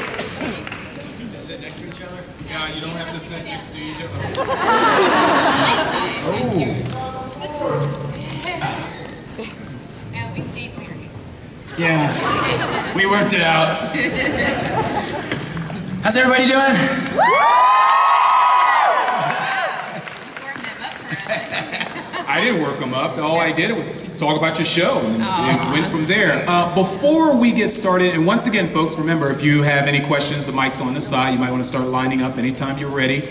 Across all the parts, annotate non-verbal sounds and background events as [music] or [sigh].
to sit next to each other? Yeah, you don't have to sit next to each other. oh. Yeah, we stayed married. Yeah, we worked it out. How's everybody doing? [laughs] You warmed them up for us. I didn't work them up. All I did was talk about your show and it went from there. Uh, before we get started, and once again, folks, remember if you have any questions, the mic's on the side. You might want to start lining up anytime you're ready.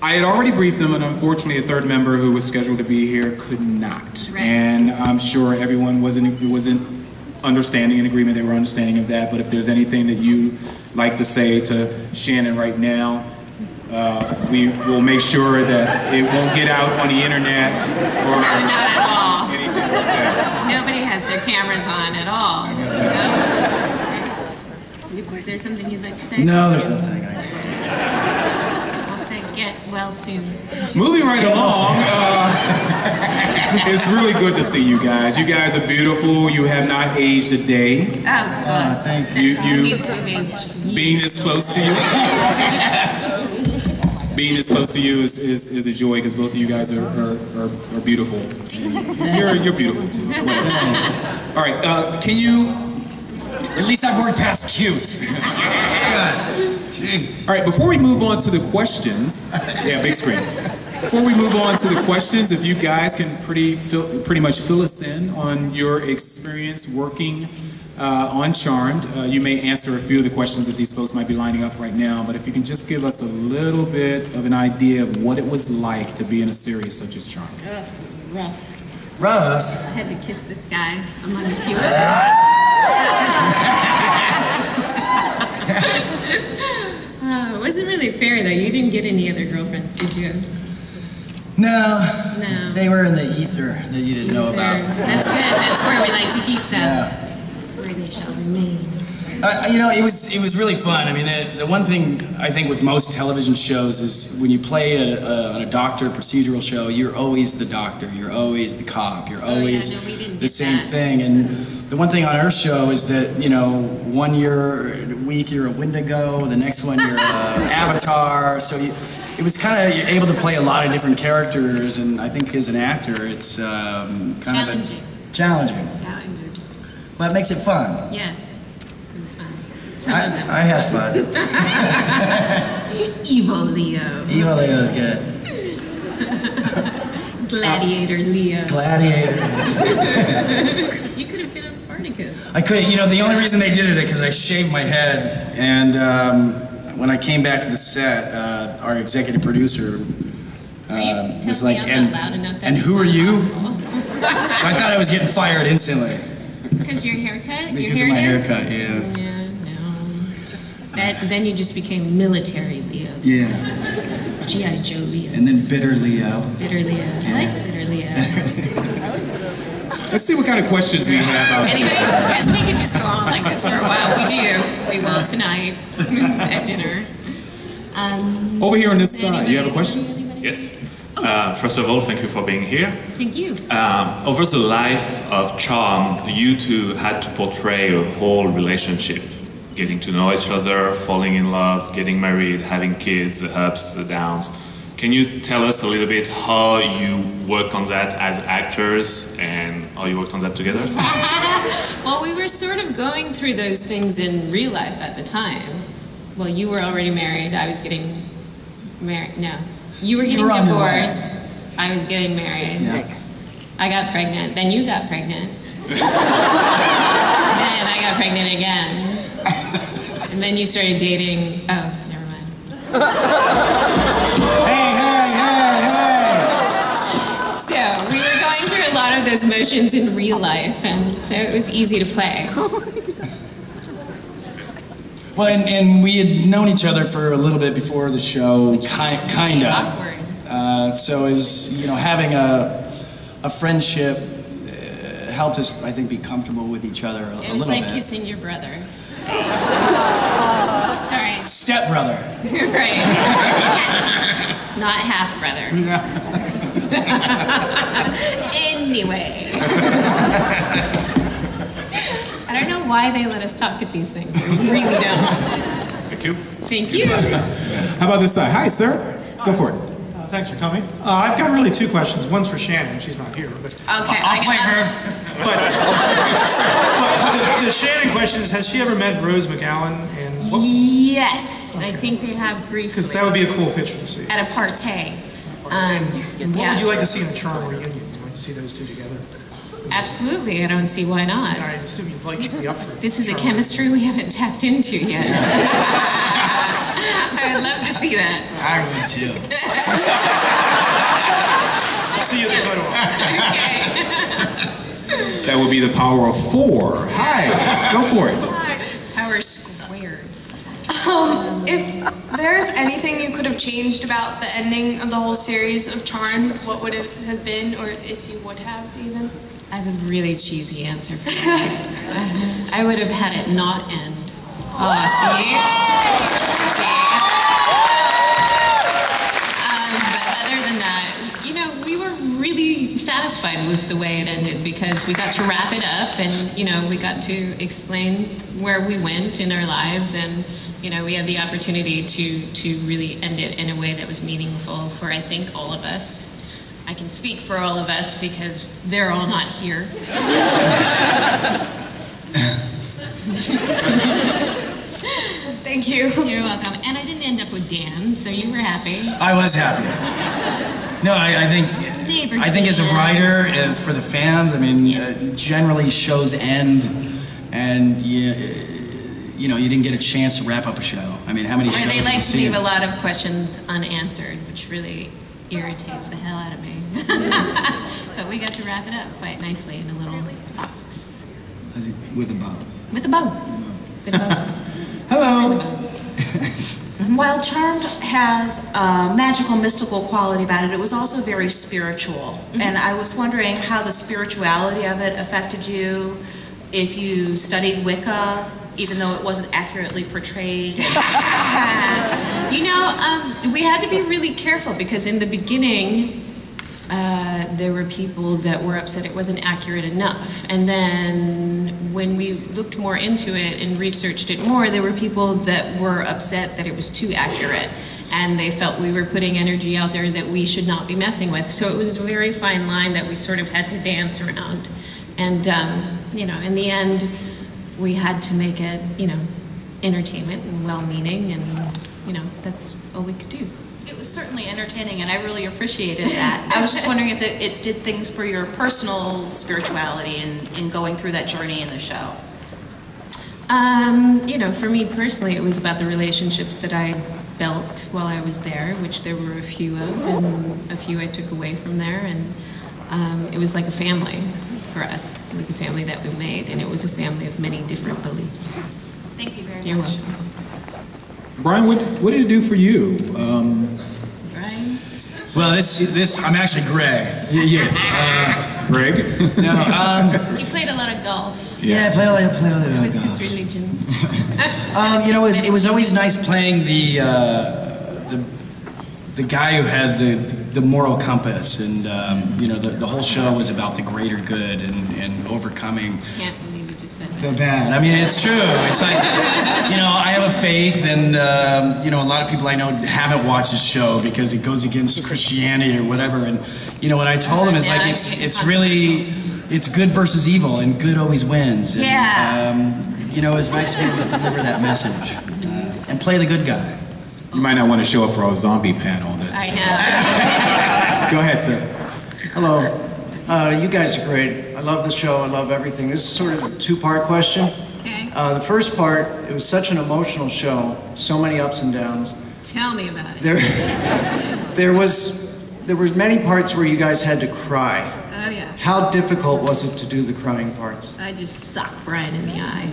I had already briefed them, and unfortunately, a third member who was scheduled to be here could not. Right. And I'm sure everyone wasn't wasn't understanding and agreement. They were understanding of that. But if there's anything that you like to say to Shannon right now, uh, we will make sure that it won't get out on the internet or No, not cameras on at all. Is there something you'd like to say? No, there's nothing. I'll say get well soon. Moving right along, uh, [laughs] it's really good to see you guys. You guys are beautiful. You have not aged a day. Oh, Uh, thank you. You, you being this close to you. [laughs] being this close to you is, is, is a joy because both of you guys are, are, are, are beautiful. And [laughs] You're, you're beautiful too. All right, uh, can you? At least I've worked past cute. [laughs] It's good. Jeez. All right, before we move on to the questions, yeah, big screen. Before we move on to the questions, if you guys can pretty fill, pretty much fill us in on your experience working uh, on Charmed, uh, you may answer a few of the questions that these folks might be lining up right now. But if you can just give us a little bit of an idea of what it was like to be in a series such as Charmed. Ugh, rough. Rough. I had to kiss this guy among a few others. Oh, it wasn't really fair though. You didn't get any other girlfriends, did you? No. No. They were in the ether that you didn't know about. That's good. That's where we like to keep them. Yeah. That's where they shall remain. Uh, you know, it was it was really fun. I mean, the, the one thing I think with most television shows is when you play a, a, on a doctor procedural show, you're always the doctor, you're always the cop, you're Oh, yeah, always no, the same that. thing. And the one thing on our show is that you know, one year week you're a Wendigo, the next one you're a [laughs] Avatar. So you, it was kind of you're able to play a lot of different characters, and I think as an actor, it's um, kind Challenging. of a, challenging. Challenging. But it makes it fun. Yes. It was fun. Some I, of them. I had fun. [laughs] Evil Leo. Evil Leo was good. [laughs] Gladiator Leo. Gladiator. You could have been on Spartacus. I couldn't, you know, the only reason they did it is because I shaved my head. And um, when I came back to the set, uh, our executive producer uh, was like, and, not loud enough? and who are you? I thought I was getting fired instantly [laughs] Because your haircut? because your of my hairdo? haircut, yeah. Yeah, no. That, then you just became military Leo. Yeah. G.I. Joe Leo. And then bitter Leo. Bitter Leo. I like [laughs] bitter Leo. Let's see what kind of questions we have out there. Anybody? Because we could just go on like this for a while. We do. We will tonight [laughs] at dinner. Um, Over here on this anybody- side, you have a question? anybody? Yes. Uh, first of all, thank you for being here. Thank you. Um, over the life of Charmed, you two had to portray a whole relationship, getting to know each other, falling in love, getting married, having kids, the ups, the downs. Can you tell us a little bit how you worked on that as actors and how you worked on that together? [laughs] well, we were sort of going through those things in real life at the time. Well, you were already married. I was getting married. No, you were getting were on your way. divorced. I was getting married. Yeah. I got pregnant. Then you got pregnant. [laughs] then I got pregnant again. And then you started dating. Oh, never mind. Hey, hey, hey, hey! So we were going through a lot of those motions in real life, and so it was easy to play. Well, and, and we had known each other for a little bit before the show, ki- kind of. Awkward. Uh, so it was, you know, having a, a friendship uh, helped us, I think, be comfortable with each other a, a It was little like bit. kissing your brother. Sorry. Step brother. [laughs] right. [laughs] Not half brother. [laughs] anyway. I I don't know why they let us talk at these things. I really don't. Thank you. Thank you. How about this side? Hi, sir. Go for it. Uh, Thanks for coming. Uh, I've got really two questions. One's for Shannon, she's not here, but Okay, I'll I- play I- her. But, but the, the Shannon question is, has she ever met Rose McGowan? And Yes, I think they have briefly. because that would be a cool picture to see. at a partay. Um, And what yeah. would you like to see in the Charmed reunion? You'd like to see those two together? Absolutely, I don't see why not. I assume you'd like to be up for it. This is a chemistry we haven't tapped into yet. [laughs] I would love to see that. I would too. I'll [laughs] see you at the photo op. That would be the power of four. Hi. Go for it. Power squared. Um, if there's anything you could have changed about the ending of the whole series of Charmed, what would it have been, or if you would have even? I have a really cheesy answer for that. [laughs] I would have had it not end. Oh, see? See? Um, but other than that, you know, we were really satisfied with the way it ended because we got to wrap it up and, you know, we got to explain where we went in our lives and, you know, we had the opportunity to, to really end it in a way that was meaningful for, I think, all of us. I can speak for all of us because they're all not here. [laughs] Thank you. You're welcome. And I didn't end up with Dan, so you were happy. I was happy. No, I, I think Neighbor I think as a writer, as for the fans, I mean, uh, generally shows end, and you, you know, you didn't get a chance to wrap up a show. I mean, how many Or shows they have you like to seen? leave a lot of questions unanswered, which really irritates the hell out of me. [laughs] but we got to wrap it up quite nicely in a little box. With a bow. With a bow. With a bow. Hello. [laughs] While Charmed has a magical, mystical quality about it, it was also very spiritual. Mm-hmm. And I was wondering how the spirituality of it affected you, if you studied Wicca, even though it wasn't accurately portrayed. [laughs] You know, um, we had to be really careful because in the beginning, uh, there were people that were upset it wasn't accurate enough. And then when we looked more into it and researched it more, there were people that were upset that it was too accurate. And they felt we were putting energy out there that we should not be messing with. So it was a very fine line that we sort of had to dance around. And, um, you know, in the end, we had to make it, you know, entertainment and well meaning, and, you know, that's all we could do. It was certainly entertaining, and I really appreciated that. I was just [laughs] wondering if it, it did things for your personal spirituality in, in going through that journey in the show. Um, you know, for me personally, it was about the relationships that I built while I was there, which there were a few of, and a few I took away from there, and um, it was like a family for us. It was a family that we made, and it was a family of many different beliefs. Thank you very You're much. welcome. Brian, what, what did it do for you? Um, Brian? Well, this this I'm actually Greg. yeah. Greg? No, um, He played a lot of golf. yeah, I played a little, played a It little. was his religion. [laughs] [laughs] Um, you know, it was, it was always nice playing the, uh, the, the guy who had the, the moral compass, and um, you know, the, the whole show was about the greater good and, and overcoming Can't believe you just said that. the bad. I mean, it's true. It's like, you know, I have a faith, and um, you know, a lot of people I know haven't watched the show because it goes against Christianity or whatever. And you know, what I told them is like, it's it's it's really, it's good versus evil, and good always wins. And, Yeah. Um, you know, it's nice to be able to deliver that message uh, and play the good guy. You might not want to show up for our zombie panel. That, I know. [laughs] Go ahead, sir. Hello. Uh, you guys are great. I love the show. I love everything. This is sort of a two-part question. Okay. Uh, the first part, it was such an emotional show. So many ups and downs. Tell me about it. There, [laughs] there was, there were many parts where you guys had to cry. Oh, yeah. How difficult was it to do the crying parts? I just suck Brian in the eye.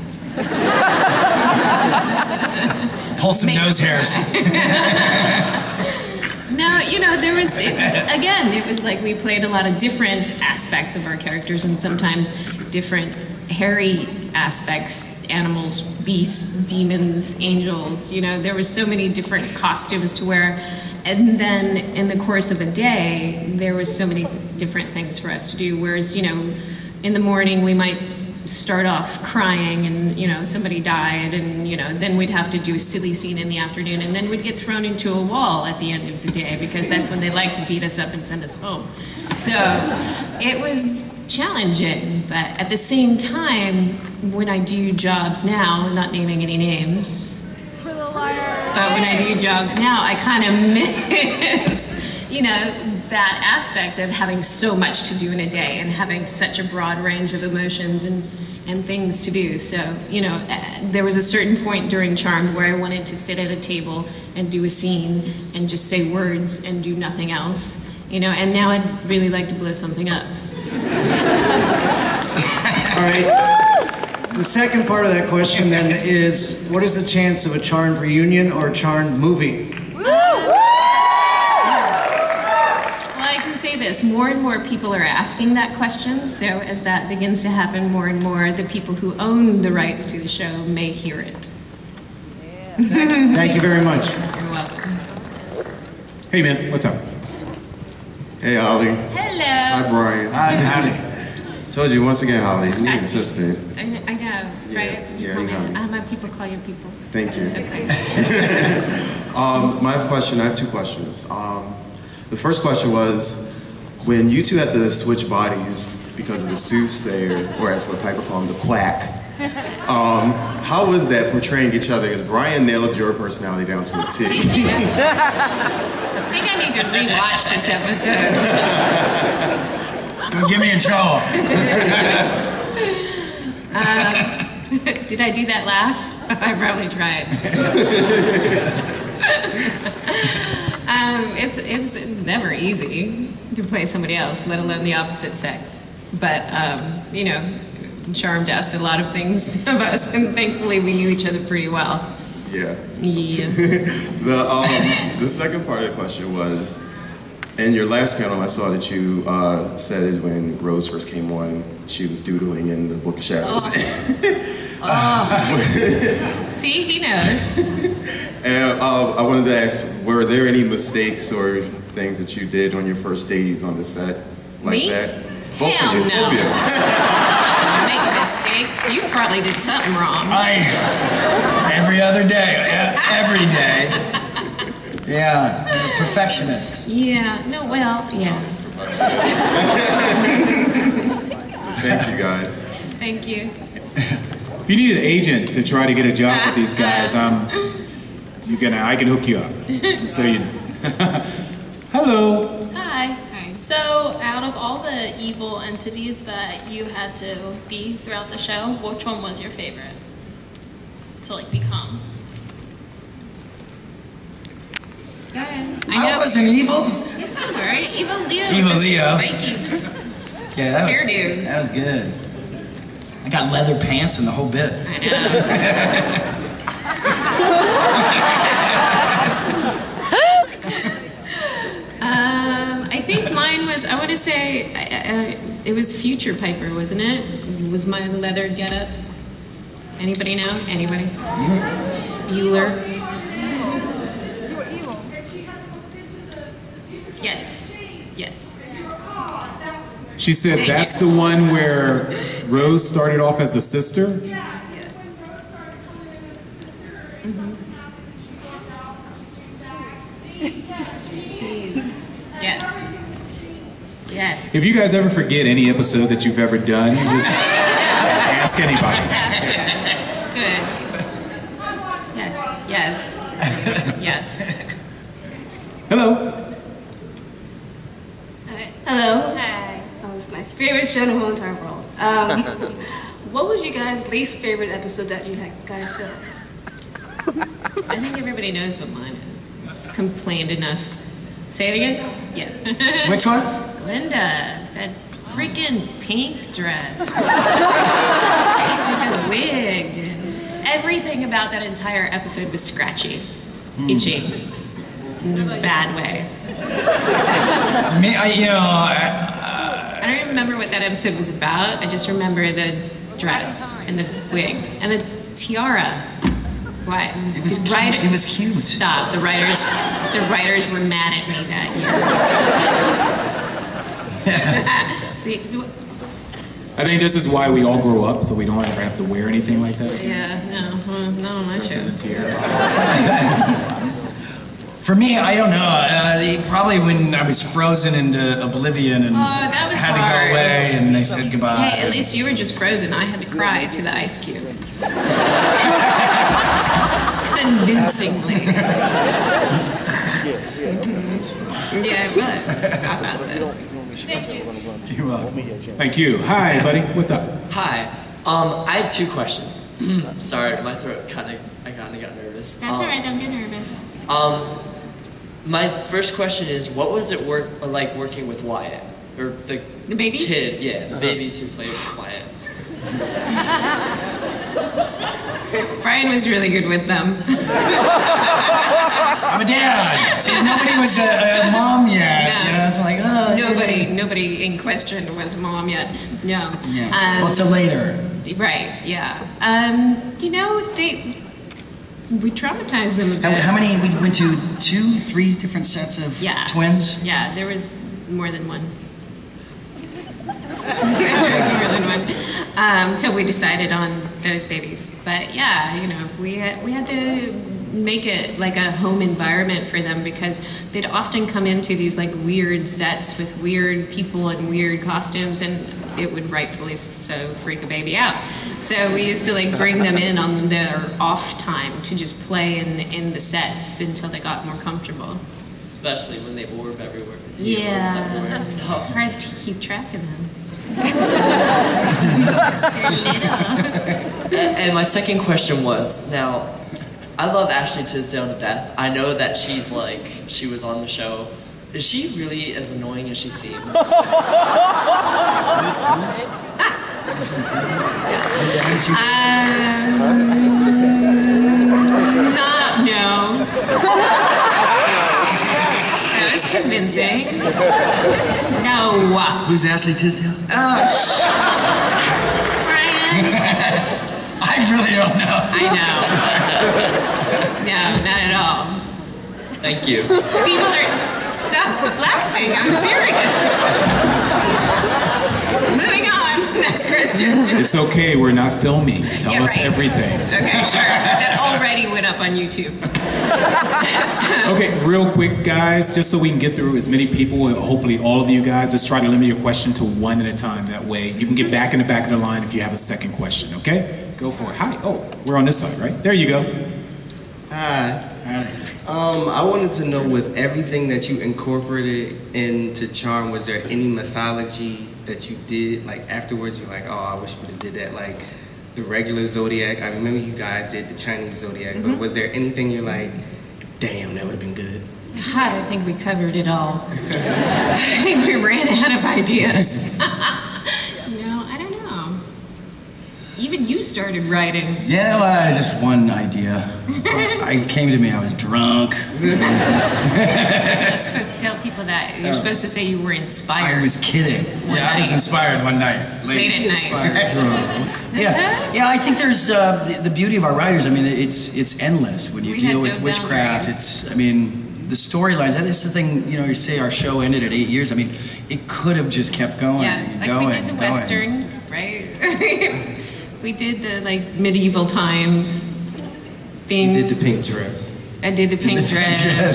[laughs] Pull some Make nose hairs. [laughs] No, you know, there was, it, again, it was like we played a lot of different aspects of our characters and sometimes different hairy aspects animals, beasts, demons, angels. You know, there was so many different costumes to wear. And then in the course of a day, there was so many different things for us to do. Whereas, you know, in the morning we might start off crying and, you know, somebody died and, you know, then we'd have to do a silly scene in the afternoon and then we'd get thrown into a wall at the end of the day because that's when they like to beat us up and send us home. So it was challenging, but at the same time, when I do jobs now, not naming any names, but when I do jobs now, I kind of [laughs] miss, you know, that aspect of having so much to do in a day and having such a broad range of emotions and, and things to do. So, you know, uh, there was a certain point during Charmed where I wanted to sit at a table and do a scene and just say words and do nothing else, you know, and now I'd really like to blow something up. All right. The second part of that question then is, what is the chance of a Charmed reunion or a Charmed movie? Well, I say this more and more people are asking that question. So, as that begins to happen more and more, the people who own the rights to the show may hear it. Thank you very much. You're welcome. Hey man, what's up? Hey, Holly. Hello. Hi, Brian. Hi, howdy. [laughs] Told you once again, Holly. You need I an see. assistant. I, I know, Yeah, right? yeah, call you me- got me. I have my people call you people. Thank you. Okay. [laughs] Um, my question, I have two questions. Um, the first question was, when you two had to switch bodies because of the soothsayer, or as what Piper called him, the quack, [laughs] um, how was that portraying each other? Because Brian nailed your personality down to a T. Did you? [laughs] I think I need to rewatch this episode. Don't get me in trouble. [laughs] Um, did I do that laugh? I probably tried. Um, it's it's never easy to play somebody else, let alone the opposite sex. But um, you know, Charmed asked a lot of things [laughs] of us, and thankfully we knew each other pretty well. Yeah. Yeah. [laughs] the, um, the second part of the question was, in your last panel, I saw that you uh, said when Rose first came on, she was doodling in the Book of Shadows. Oh. [laughs] See, he knows. and uh, I wanted to ask, were there any mistakes or things that you did on your first days on the set like Me? that? Both Hell of you. no. Both of you. [laughs] Make mistakes. You probably did something wrong. I every other day, every day. Yeah, perfectionist. Yeah. No. Well. Yeah. Thank you guys. Thank you. If you need an agent to try to get a job with these guys, um, you can I can hook you up. [laughs] So you. [laughs] Hello. Hi. Hi. So, out of all the evil entities that you had to be throughout the show, which one was your favorite to like become? Go ahead. I wasn't evil. Yes, you were. Evil Leo. Evil Leo. Spiky. Yeah, that was, Hairdo. that was good. I got leather pants and the whole bit. I [laughs] think mine was. I want to say uh, uh, it was Future Piper, wasn't it? Was my leather getup? Anybody know? Anybody? Bueller. Yes. Yes. She said that's the one where Rose started off as the sister. Yes. Yes. If you guys ever forget any episode that you've ever done, you just ask anybody. It's good. Yes. Yes. Yes. Hello. Hello. Hi. Oh, it's my favorite show in the whole entire world. Um, [laughs] what was you guys' least favorite episode that you had- guys filmed? I think everybody knows what mine is. Complained enough. Say it again? Yes. [laughs] Which one? Glinda, that freaking pink dress. [laughs] like a wig. Everything about that entire episode was scratchy, hmm. itchy, in a bad way. Me, I, you know, I, I don't even remember what that episode was about. I just remember the dress and the wig and the tiara. Why? It was the cute. writer- It was cute. Stop. The writers, the writers were mad at me that year. See, I think this is why we all grow up, so we don't ever have to wear anything like that. Yeah, no, mm, not on my Dresses show. and tiaras. [laughs] For me, I don't know. Uh, probably when I was frozen into oblivion and Oh, that was had to go away and they said goodbye. Hey, at least you were just frozen. I had to cry to the ice cube. [laughs] Convincingly. [laughs] yeah, it was. I thought so. You're welcome. Thank you. Hi, buddy. What's up? Hi. Um, I have two questions. [clears throat] Sorry, my throat kind of, I kind of got nervous. That's um, alright, don't get nervous. Um, my first question is, what was it work like working with Wyatt or the The babies? kid? Yeah, the babies who played with Wyatt. [laughs] Brian was really good with them. [laughs] I'm a dad. See, nobody was a, a mom yet. No. You know, it's like. Nobody, nobody in question was mom yet. No. Yeah. Um, well, till later. Right. Yeah. Um, you know, they we traumatized them a How, bit. how many? We went to two, three different sets of Yeah. twins. Yeah, there was more than one. [laughs] there more than one. Um, till we decided on those babies. But yeah, you know, we had, we had to make it like a home environment for them because they'd often come into these like weird sets with weird people and weird costumes and it would rightfully so freak a baby out. So we used to like bring them in on their off time to just play in in the sets until they got more comfortable. Especially when they orb everywhere. He orbs Yeah, it's oh. hard to keep track of them. [laughs] and, [laughs] and my second question was, now, I love Ashley Tisdale to death. I know that she's like, she was on the show. Is she really as annoying as she seems? [laughs] Um, not no. That was convincing. No. Who's Ashley Tisdale? Oh, sh- Brian. [laughs] I really don't know. I know. [laughs] No, not at all. Thank you. People are. Stop laughing. I'm serious. Moving on. [laughs] Next question. It's okay. We're not filming. Tell Yeah, us right. everything. Okay, sure. That already went up on YouTube. [laughs] Okay, real quick, guys, just so we can get through as many people, and hopefully all of you guys, let's try to limit your question to one at a time. That way, you can get back in the back of the line if you have a second question. Okay, go for it. Hi. Oh, we're on this side, right? There you go. Hi. Um, I wanted to know with everything that you incorporated into Charmed, was there any mythology that you did like afterwards? You're like, oh, I wish we would have did that. Like the regular zodiac. I remember you guys did the Chinese zodiac, but Mhm. was there anything you're like, damn, that would have been good? God, I think we covered it all. [laughs] I think we ran out of ideas. [laughs] no, I don't know. Even you started writing. Yeah, well, just one idea. [laughs] I came to me. I was drunk. You're not supposed to tell people that. You're Oh. supposed to say you were inspired. I was kidding. One yeah, I was inspired one night. Late at night. Drunk. [laughs] Yeah, yeah. I think there's uh, the, the beauty of our writers. I mean, it's it's endless when you We deal with no witchcraft. boundaries. It's, I mean, the storylines. That's the thing. You know, you say our show ended at eight years. I mean, it could have just kept going Yeah, and like going we did the and going. Western, right? [laughs] we did the like medieval times thing. You did the pink dress. I did the pink the pink dress.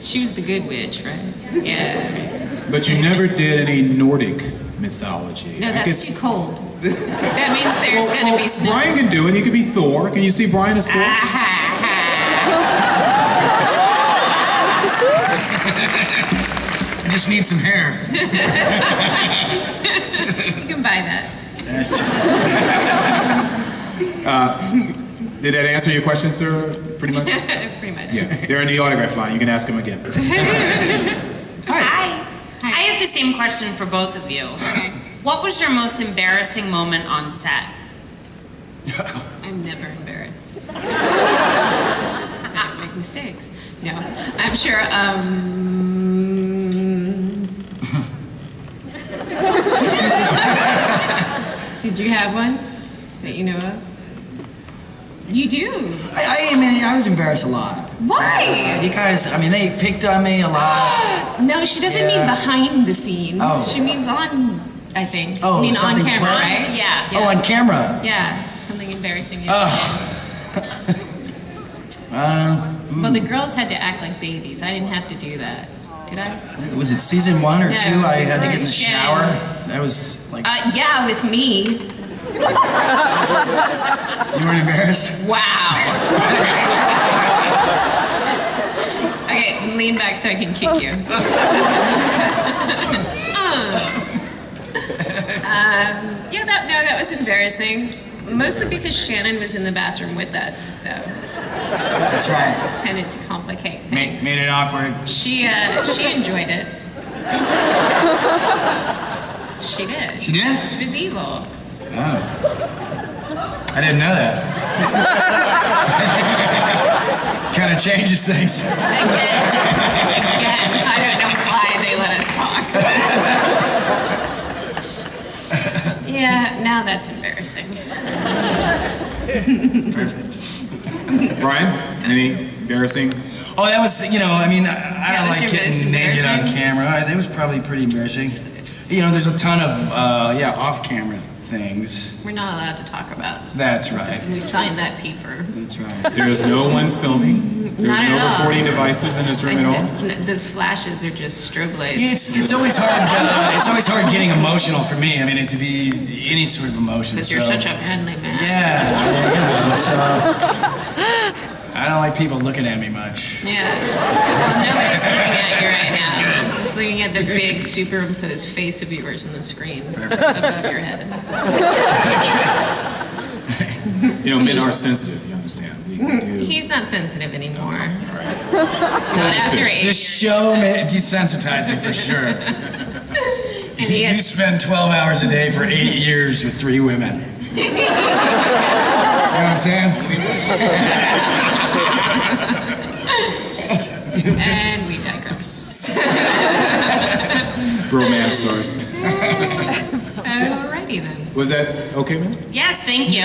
[laughs] she was the good witch, right? Yeah. But you never did any Nordic mythology. No, that's guess- too cold. That means there's Well, gonna well, be snow. Brian can do it. He could be Thor. Can you see Brian as Thor? I [laughs] just need some hair. you can buy that. [laughs] Uh, did that answer your question, sir? Pretty much. [laughs] Pretty much. Yeah, they're in the autograph line. You can ask them again. [laughs] Hi. Hi. I have the same question for both of you. What was your most embarrassing moment on set? I'm never embarrassed. I make mistakes. No, I'm sure. Um... Did you have one that you know of? You do. I, I mean, I was embarrassed a lot. Why? Uh, you guys, I mean, they picked on me a lot. [gasps] No, she doesn't mean behind the scenes. Oh. She means on I think. Oh, I mean, on camera, planned? right? Yeah. Oh, on camera. Yeah, something embarrassing. you Oh. [laughs] Uh, Well, the girls had to act like babies. I didn't have to do that. Did I? was it season one or No, two? I had to get in the shower. That was like Uh, yeah, with me. [laughs] you weren't embarrassed. Wow. okay, lean back so I can kick you. um, yeah, that no, that was embarrassing. Mostly because Shannon was in the bathroom with us, though. That's right. It's tended to complicate Made, things. made it awkward. She uh, she enjoyed it. She did. She did? She was evil. Oh. I didn't know that. [laughs] kind of changes things. Again, again, I don't know why they let us talk. yeah, now that's embarrassing. Brian, any embarrassing? Oh, that was, you know, I mean, I, I That don't like getting naked on camera. I- That was probably pretty embarrassing. You know, there's a ton of, uh, yeah, off-camera things. We're not allowed to talk about. That's right. We signed that paper. That's right. There's no one filming. There's no all. recording devices in this room at all. Th- Those flashes are just strobe lights. Yeah, it's, it's always hard. Uh, it's always hard getting emotional for me. I mean, it to be any sort of emotion. Because you're such a manly man. Yeah, yeah, know, so [laughs] I don't like people looking at me much. Yeah. Well, nobody's looking at you right now. Just looking at the big superimposed face of yours on the screen above your head. You know, men are sensitive. You understand? We, we. He's not sensitive anymore. Not after eight This show ma- desensitized me for sure. And he You spend 12 hours a day for eight years with three women. [laughs] You know what I'm saying? and we digress. Bromance, sorry. Alrighty then. Was that okay, man? Yes, thank you.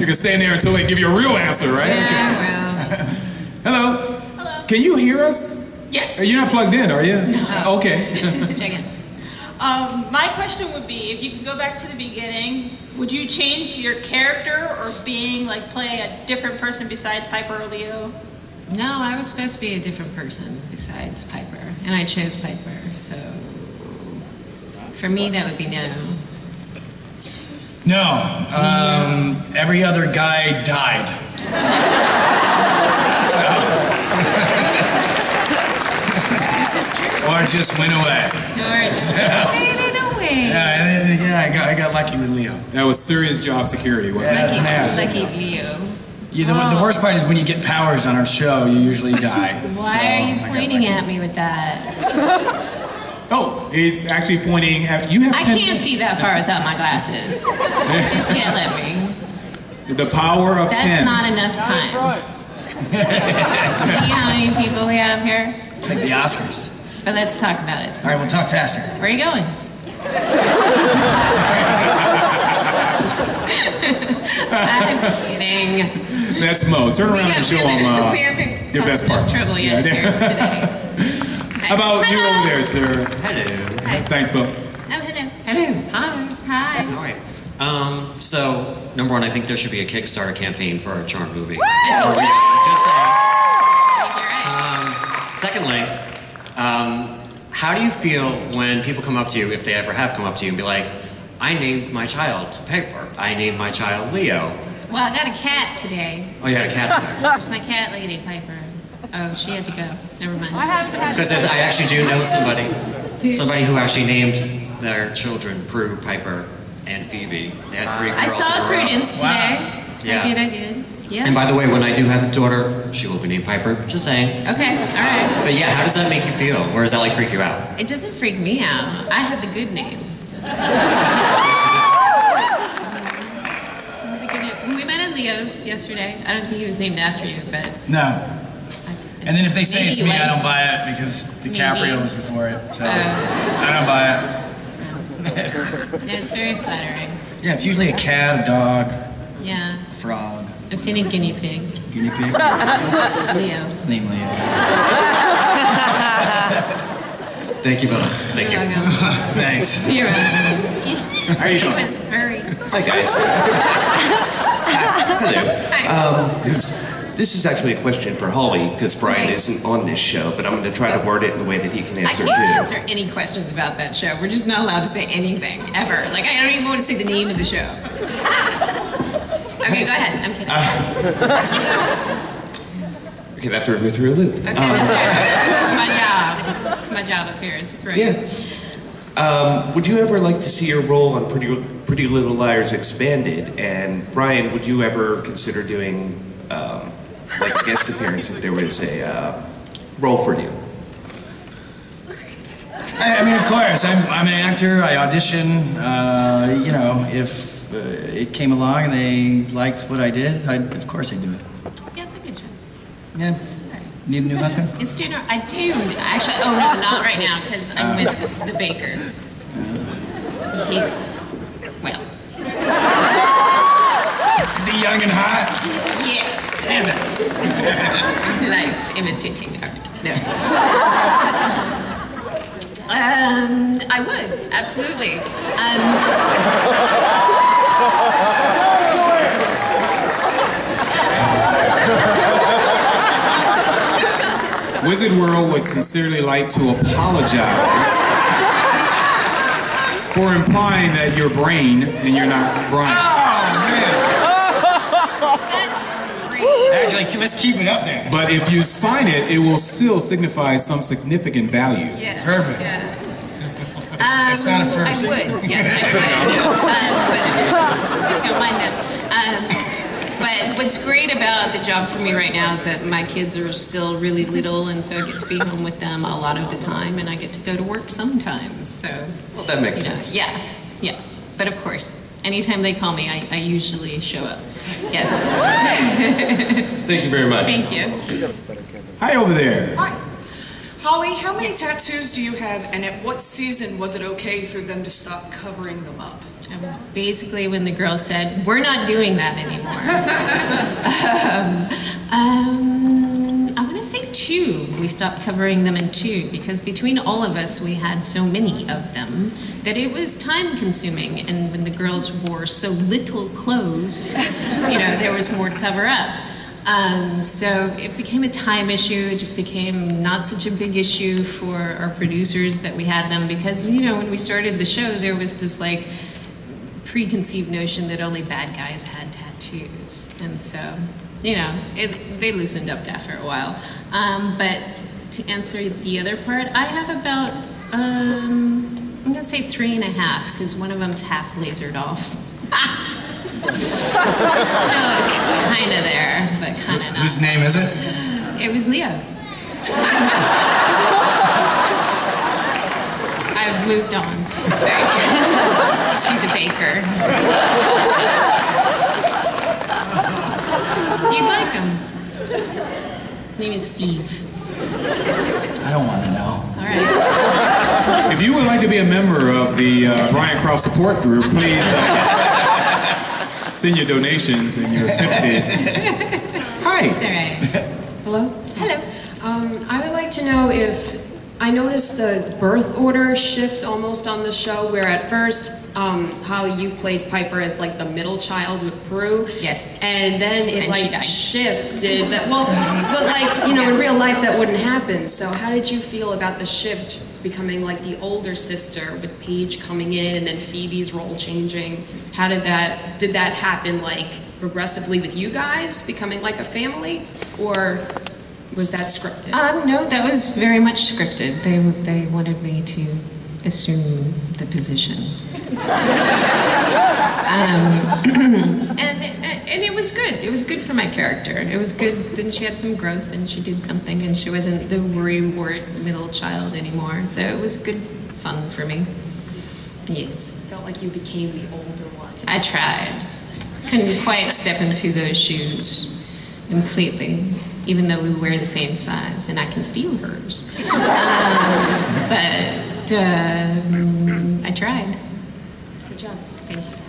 You can stand there until they give you a real answer, right? Yeah, well. Hello. Hello. Can you hear us? Yes. You're not plugged in, are you? No. Okay. Just checking. Um, my question would be, if you could go back to the beginning, would you change your character or being like play a different person besides Piper or Leo? No, I was supposed to be a different person besides Piper, and I chose Piper, so for me that would be no. No. Um, every other guy died. [laughs] This is true. Or just went away. George, [laughs] faded away. Yeah, yeah I, got, I got lucky with Leo. That was serious job security, wasn't Lucky, it? Yeah. lucky Leo. Yeah, the, the worst part is when you get powers on our show, you usually die. [laughs] Why So, are you pointing at me with that? [laughs] Oh, he's actually pointing at you. Have I can't minutes. see that far without my glasses. Just yell at me. The power of That's ten. not enough time. See how many people we have here? It's like the Oscars. But let's talk about it. All right, we'll talk faster. Where are you going? I'm kidding. That's Mo. Turn We around and show we have- him uh, your best part. trouble yet Yeah. here today. [laughs] How about you over there, sir? Hello. Hi. Thanks, Mo. Oh, hello. Hello. Hi. Hi. All right. Um, so, number one, I think there should be a Kickstarter campaign for our Charmed movie. What? Or reality, just saying. Um, secondly, um, how do you feel when people come up to you, if they ever have come up to you, and be like, I named my child Piper. I named my child Leo. Well, I got a cat today. Oh, you had a cat today. [laughs] Where's my cat lady, Piper? Oh, she had to go. Never mind. I have Because I actually do know somebody, somebody who actually named their children Prue, Piper, and Phoebe. They had three girls. I saw in a row. Prudence today. Yeah. I did, I did. Yeah. And by the way, when I do have a daughter, she will be named Piper. Just saying. Okay, all right. But yeah, how does that make you feel? Or does that like freak you out? It doesn't freak me out. I had the good name. [laughs] The. We met at Leo yesterday. I don't think he was named after you, but No. And then if they say Maybe it's you me, I don't buy it because DiCaprio Maybe. was before it. So Oh. I don't buy it. no, it's very flattering. [laughs] Yeah, it's usually a cat, a dog, Yeah. a frog, I've seen a guinea pig. guinea pig. [laughs] Leo. Name Leo. [laughs] Thank you, Bella. Thank you. [laughs] Thanks. You're How are you doing? He was very. Hi, guys. Hello. Um, this is actually a question for Holly because Brian Okay. isn't on this show, but I'm going to try to word it in the way that he can I answer can't too. answer any questions about that show. We're just not allowed to say anything ever. Like I don't even want to say the name of the show. Okay, go ahead. I'm kidding. [laughs] Okay, that threw me through a loop. Okay, Um, that's right. It's my job. It's my job up here. Is to throw you. Yeah. Um, would you ever like to see your role on Pretty, Pretty Little Liars expanded? And Brian, would you ever consider doing um, like a guest appearance if there was a uh, role for you? I, I mean, of course, I'm, I'm an actor. I audition. Uh, you know, if uh, it came along and they liked what I did, I'd, of course I'd do it. Yeah, it's a good show. Yeah. Sorry. Need a new husband? It's doing. I do actually. Oh no, not right now because I'm with the baker. He's well. Is he young and hot? Yes. Damn it. Life imitating art. No. [laughs] Um, I would absolutely. [laughs] Wizard World would sincerely like to apologize for implying that you're Brain and you're not Brian. Oh, [laughs] Actually, let's keep it up there. But if you sign it, it will still signify some significant value. Yeah. Perfect. Yeah. It's not a first. I would, yes, I would. [laughs] Um, but don't mind them. Um, but what's great about the job for me right now is that my kids are still really little, and so I get to be home with them a lot of the time, and I get to go to work sometimes. So. Well, that makes you know, sense. Yeah, yeah. But of course, anytime they call me, I, I usually show up. Yes. Thank you very much. Thank you. Hi over there. Holly, how many tattoos do you have, and at what season was it okay for them to stop covering them up? That was basically when the girl said, "We're not doing that anymore." [laughs] um, um, I want to say two. We stopped covering them in two because between all of us, we had so many of them that it was time consuming. And when the girls wore so little clothes, you know, there was more to cover up. Um, so it became a time issue. It just became not such a big issue for our producers that we had them because, you know, when we started the show, there was this like preconceived notion that only bad guys had tattoos. And so, you know, it, they loosened up after a while. Um, but to answer the other part, I have about, um, I'm going to say three and a half because one of them's half lasered off. So kind of there, but kind of not. Whose name is it? It was Leo. I've moved on. to the baker. You'd like him. His name is Steve. I don't want to know. All right. If you would like to be a member of the uh, Brian Krause support group, please uh, send your donations and your sympathies. [laughs] Hi. It's all right. Hello? Hello. Um, I would like to know if I noticed the birth order shift almost on the show, where at first, um, how you played Piper as like the middle child with Prue. Yes. And then it And like shifted. That well, but like you know, in real life that wouldn't happen. So how did you feel about the shift? Becoming like the older sister with Paige coming in and then Phoebe's role changing. How did that did that happen like progressively with you guys becoming like a family or was that scripted? Um, no, that was very much scripted. They they wanted me to assume the position. Um, [clears throat] and and it was good. It was good for my character. It was good. Then she had some growth, and she did something, and she wasn't the worrywart middle child anymore. So it was good fun for me. Yes. Felt like you became the older one. I tried. Couldn't quite step into those shoes completely, even though we wear the same size and I can steal hers. [laughs] Um, but um, I tried. Good job. Thanks.